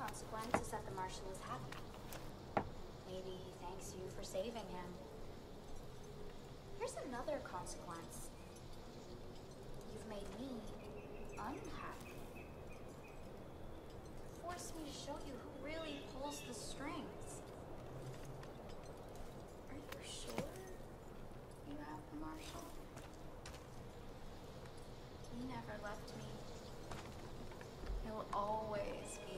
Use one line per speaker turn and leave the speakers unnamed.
Consequence is that the marshal is happy. Maybe he thanks you for saving him. Here's another consequence. You've made me unhappy. Forced me to show you who really pulls the strings. Are you sure you have the marshal? He never left me. He'll always be.